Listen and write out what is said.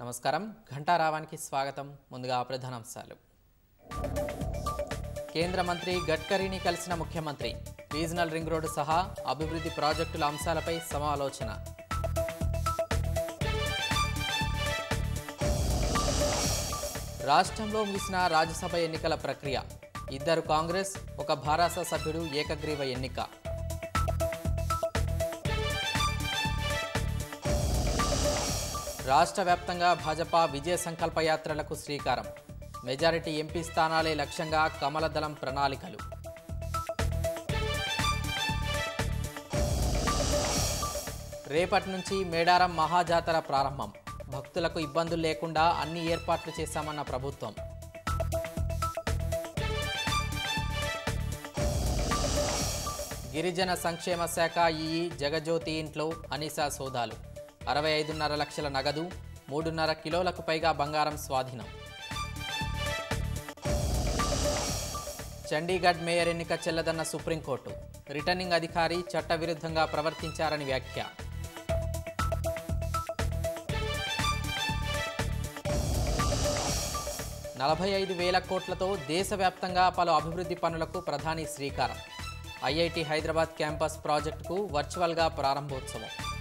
నమస్కారం. ఘంటారావానికి స్వాగతం. ముందుగా ప్రధానాంశాలు. కేంద్ర మంత్రి గడ్కరీని కలిసిన ముఖ్యమంత్రి రీజనల్ రింగ్ రోడ్డు సహా అభివృద్ధి ప్రాజెక్టుల అంశాలపై సమాలోచన. రాష్ట్రంలో ముగిసిన రాజ్యసభ ఎన్నికల ప్రక్రియ. ఇద్దరు కాంగ్రెస్ ఒక భారాస సభ్యుడు ఏకగ్రీవ ఎన్నిక. రాష్ట్ర వ్యాప్తంగా భాజపా విజయ సంకల్ప యాత్రలకు శ్రీకారం. మెజారిటీ ఎంపీ స్థానాలే లక్ష్యంగా కమలదళం ప్రణాళికలు. రేపటి నుంచి మేడారం మహాజాతర ప్రారంభం. భక్తులకు ఇబ్బందులు లేకుండా అన్ని ఏర్పాట్లు చేశామన్న ప్రభుత్వం. గిరిజన సంక్షేమ శాఖ ఈఈ జగజ్యోతి ఇంట్లో అనీసా సోదాలు. అరవై ఐదున్నర లక్షల నగదు మూడున్నర కిలోలకు పైగా బంగారం స్వాధీనం. చండీగఢ్ మేయర్ ఎన్నిక చెల్లదన్న సుప్రీంకోర్టు. రిటర్నింగ్ అధికారి చట్టవిరుద్ధంగా ప్రవర్తించారని వ్యాఖ్య. నలభై ఐదు వేల కోట్లతో దేశవ్యాప్తంగా పలు అభివృద్ధి పనులకు ప్రధాని శ్రీకారం. ఐఐటి హైదరాబాద్ క్యాంపస్ ప్రాజెక్టుకు వర్చువల్గా ప్రారంభోత్సవం.